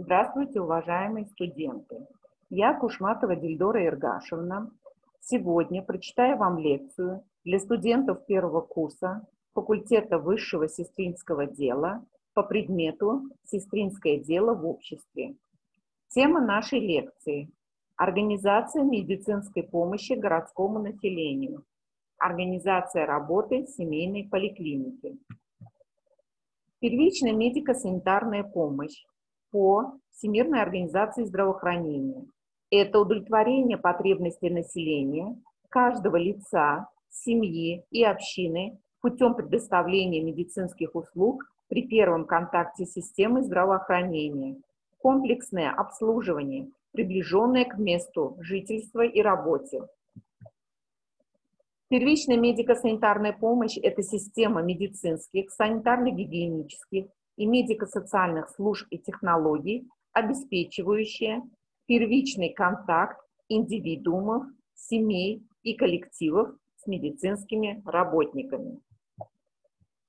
Здравствуйте, уважаемые студенты! Я Кушматова Дильдора Иргашевна. Сегодня прочитаю вам лекцию для студентов первого курса факультета высшего сестринского дела по предмету «Сестринское дело в обществе». Тема нашей лекции – организация медицинской помощи городскому населению, организация работы семейной поликлиники. Первичная медико-санитарная помощь по Всемирной организации здравоохранения. Это удовлетворение потребностей населения, каждого лица, семьи и общины путем предоставления медицинских услуг при первом контакте с системой здравоохранения, комплексное обслуживание, приближенное к месту жительства и работе. Первичная медико-санитарная помощь – это система медицинских, санитарно-гигиенических и медико-социальных служб и технологий, обеспечивающая первичный контакт индивидуумов, семей и коллективов с медицинскими работниками.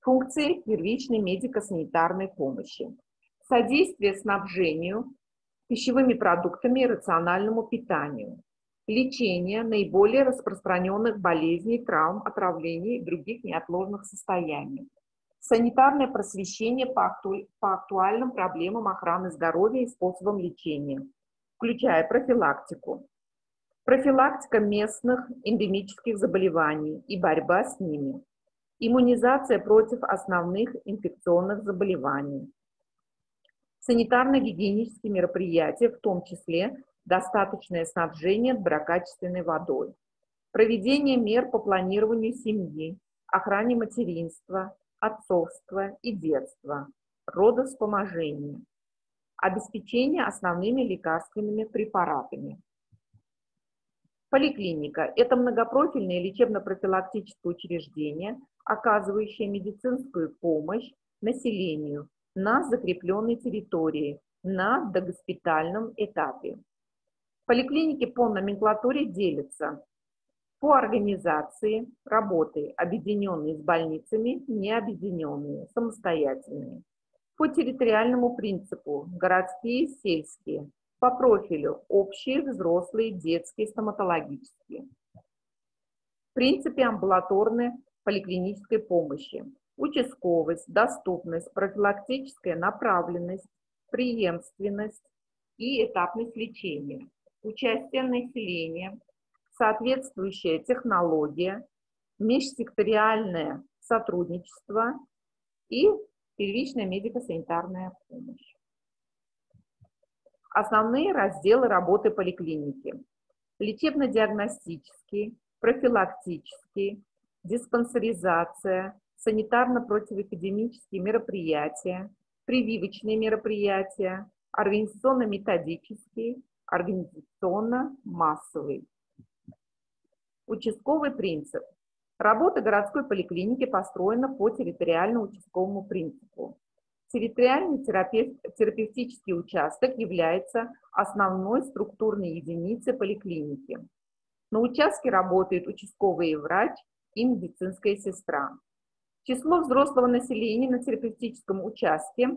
Функции первичной медико-санитарной помощи. Содействие снабжению пищевыми продуктами и рациональному питанию. Лечение наиболее распространенных болезней, травм, отравлений и других неотложных состояний санитарное просвещение по, акту, по актуальным проблемам охраны здоровья и способам лечения, включая профилактику. Профилактика местных эндемических заболеваний и борьба с ними. Иммунизация против основных инфекционных заболеваний. Санитарно-гигиенические мероприятия, в том числе достаточное снабжение доброкачественной водой. Проведение мер по планированию семьи, охране материнства, отцовства и детства, родовспоможение, обеспечение основными лекарственными препаратами. Поликлиника – это многопрофильное лечебно-профилактическое учреждение, оказывающее медицинскую помощь населению на закрепленной территории на догоспитальном этапе. Поликлиники по номенклатуре делятся по организации работы, объединенные с больницами, не объединенные, самостоятельные. По территориальному принципу городские, сельские. По профилю общие, взрослые, детские, стоматологические. В принципе амбулаторной поликлинической помощи. Участковость, доступность, профилактическая направленность, преемственность и этапность лечения. Участие населения, соответствующая технология, межсекториальное сотрудничество и первичная медико-санитарная помощь. Основные разделы работы поликлиники. Лечебно-диагностический, профилактический, диспансеризация, санитарно-противоэпидемические мероприятия, прививочные мероприятия, организационно-методический, организационно-массовый. Участковый принцип. Работа городской поликлиники построена по территориально-участковому принципу. Территориальный терапевтический участок является основной структурной единицей поликлиники. На участке работает участковый врач и медицинская сестра. Число взрослого населения на терапевтическом участке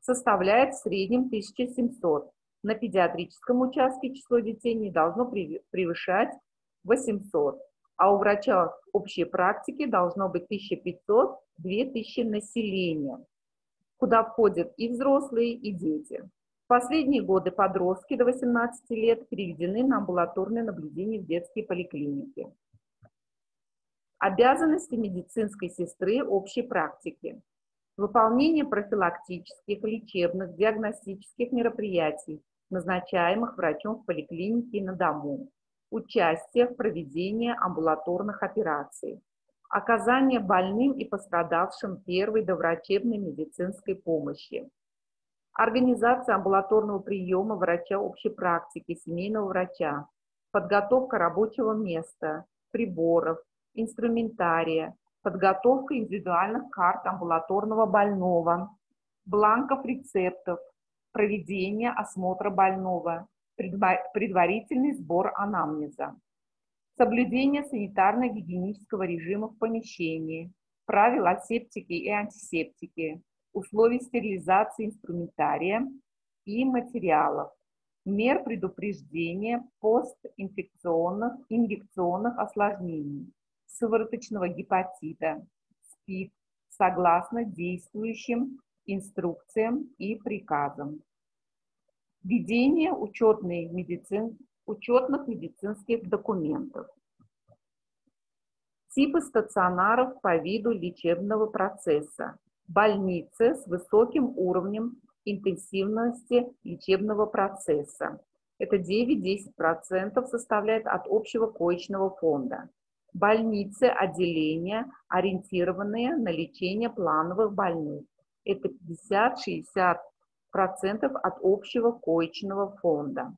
составляет в среднем 1700. На педиатрическом участке число детей не должно превышать 800, а у врача общей практики должно быть 1500-2000 населения, куда входят и взрослые, и дети. В последние годы подростки до 18 лет переведены на амбулаторное наблюдение в детские поликлиники. Обязанности медицинской сестры общей практики. Выполнение профилактических, лечебных, диагностических мероприятий, назначаемых врачом в поликлинике и на дому участие в проведении амбулаторных операций, оказание больным и пострадавшим первой доврачебной медицинской помощи, организация амбулаторного приема врача общей практики, семейного врача, подготовка рабочего места, приборов, инструментария, подготовка индивидуальных карт амбулаторного больного, бланков рецептов, проведение осмотра больного, предварительный сбор анамнеза, соблюдение санитарно-гигиенического режима в помещении, правил асептики и антисептики, условий стерилизации инструментария и материалов, мер предупреждения постинфекционных инъекционных осложнений, сывороточного гепатита, СПИД, согласно действующим инструкциям и приказам. Введение учетной медицин, учетных медицинских документов. Типы стационаров по виду лечебного процесса. Больницы с высоким уровнем интенсивности лечебного процесса. Это 9-10% составляет от общего коечного фонда. Больницы, отделения, ориентированные на лечение плановых больных. Это 50-60% от общего коечного фонда.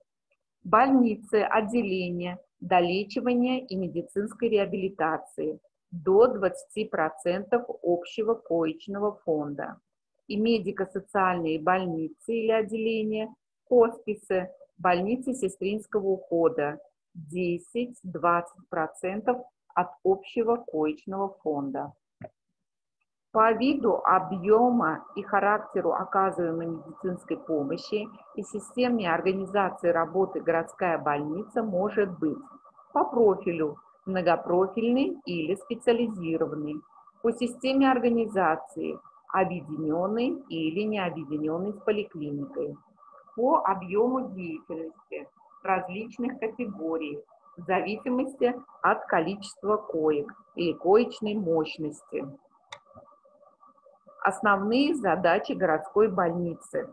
Больницы, отделения, долечивания и медицинской реабилитации до 20% общего коечного фонда и медико-социальные больницы или отделения, хосписы, больницы сестринского ухода 10-20% от общего коечного фонда. По виду, объема и характеру оказываемой медицинской помощи и системе организации работы городская больница может быть по профилю многопрофильный или специализированный, по системе организации объединенный или не объединенный с поликлиникой, по объему деятельности различных категорий в зависимости от количества коек или коечной мощности. Основные задачи городской больницы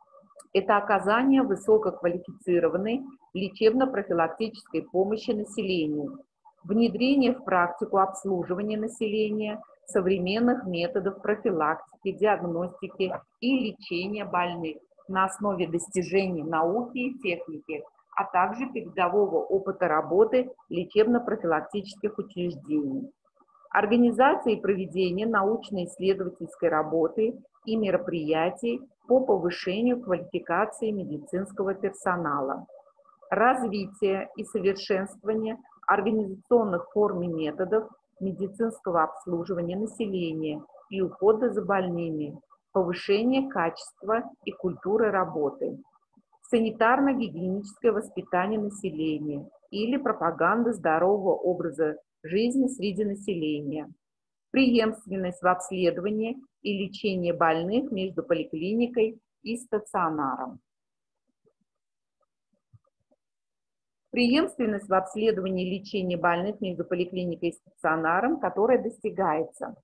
– это оказание высококвалифицированной лечебно-профилактической помощи населению, внедрение в практику обслуживания населения – современных методов профилактики, диагностики и лечения больных на основе достижений науки и техники, а также передового опыта работы лечебно-профилактических учреждений. Организация и проведение научно-исследовательской работы и мероприятий по повышению квалификации медицинского персонала. Развитие и совершенствование организационных форм и методов медицинского обслуживания населения и ухода за больными, повышение качества и культуры работы, санитарно-гигиеническое воспитание населения или пропаганда здорового образа жизни среди населения, преемственность в обследовании и лечении больных между поликлиникой и стационаром. преемственность в обследовании и лечении больных между поликлиникой и стационаром, которая достигается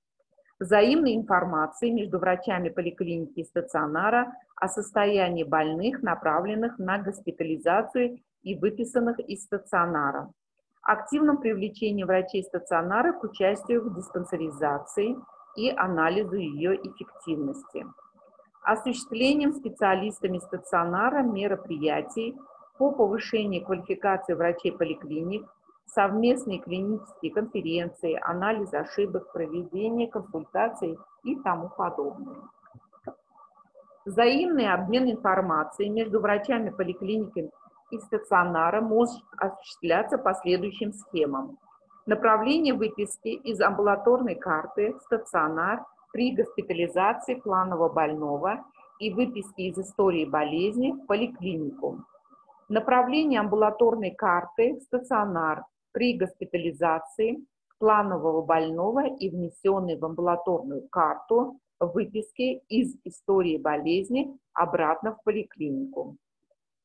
взаимной информацией между врачами поликлиники и стационара о состоянии больных, направленных на госпитализацию и выписанных из стационара, активном привлечении врачей стационара к участию в диспансеризации и анализу ее эффективности, осуществлением специалистами стационара мероприятий по повышению квалификации врачей поликлиник, совместные клинические конференции, анализ ошибок, проведение консультаций и тому подобное. Взаимный обмен информацией между врачами поликлиники и стационара может осуществляться по следующим схемам. Направление выписки из амбулаторной карты стационар при госпитализации планового больного и выписки из истории болезни в поликлинику направление амбулаторной карты стационар при госпитализации планового больного и внесенной в амбулаторную карту выписки из истории болезни обратно в поликлинику.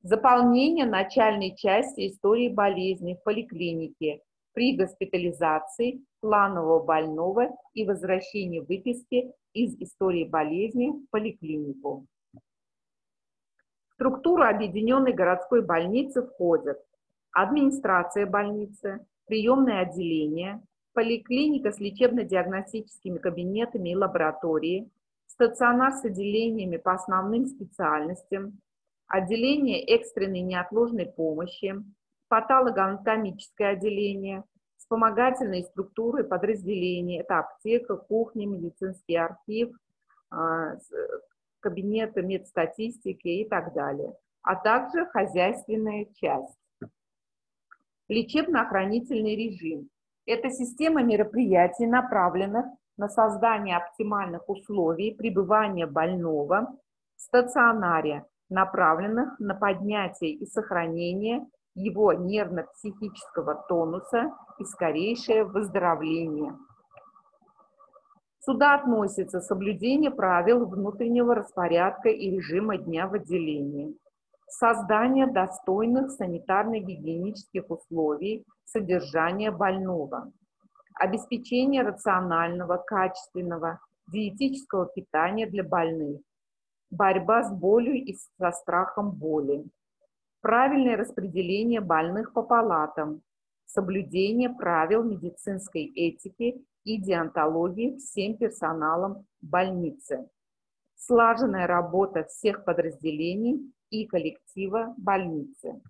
Заполнение начальной части истории болезни в поликлинике при госпитализации планового больного и возвращении выписки из истории болезни в поликлинику. Структуру объединенной городской больницы входят администрация больницы, приемное отделение, поликлиника с лечебно-диагностическими кабинетами и лабораторией, стационар с отделениями по основным специальностям, отделение экстренной неотложной помощи, патологоанатомическое отделение, вспомогательные структуры подразделения, это аптека, кухня, медицинский архив, а, кабинета медстатистики и так далее, а также хозяйственная часть. Лечебно-охранительный режим – это система мероприятий, направленных на создание оптимальных условий пребывания больного в стационаре направленных на поднятие и сохранение его нервно-психического тонуса и скорейшее выздоровление. Сюда относится соблюдение правил внутреннего распорядка и режима дня в отделении, создание достойных санитарно-гигиенических условий содержания больного, обеспечение рационального, качественного, диетического питания для больных, борьба с болью и со страхом боли, правильное распределение больных по палатам, соблюдение правил медицинской этики и диантологии всем персоналом больницы, слаженная работа всех подразделений и коллектива больницы.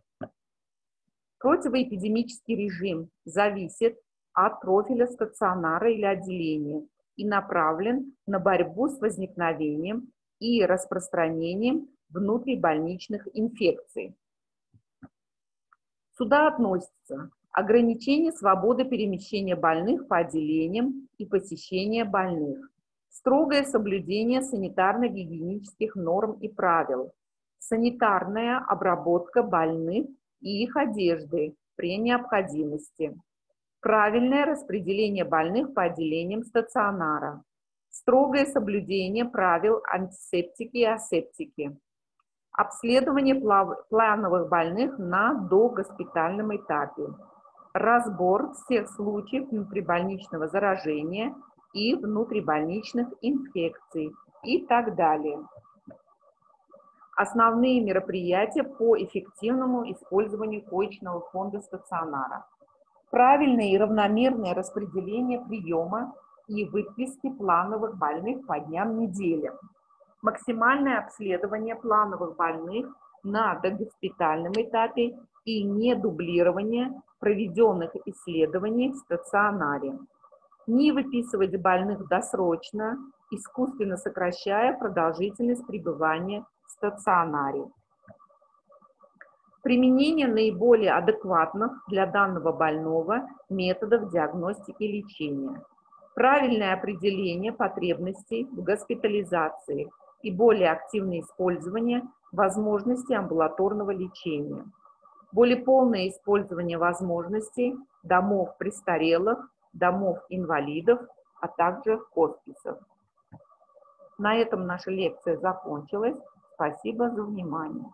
Противоэпидемический режим зависит от профиля стационара или отделения и направлен на борьбу с возникновением и распространением внутрибольничных инфекций. Сюда относятся ограничение свободы перемещения больных по отделениям и посещения больных, строгое соблюдение санитарно-гигиенических норм и правил, санитарная обработка больных и их одежды при необходимости, правильное распределение больных по отделениям стационара, строгое соблюдение правил антисептики и асептики, обследование плановых больных на догоспитальном этапе, разбор всех случаев внутрибольничного заражения и внутрибольничных инфекций и так далее. Основные мероприятия по эффективному использованию коечного фонда стационара. Правильное и равномерное распределение приема и выписки плановых больных по дням недели. Максимальное обследование плановых больных на догоспитальном этапе и не дублирование проведенных исследований в стационаре. Не выписывать больных досрочно, искусственно сокращая продолжительность пребывания в стационаре. Применение наиболее адекватных для данного больного методов диагностики и лечения. Правильное определение потребностей в госпитализации и более активное использование возможностей амбулаторного лечения более полное использование возможностей домов престарелых, домов инвалидов, а также хосписов. На этом наша лекция закончилась. Спасибо за внимание.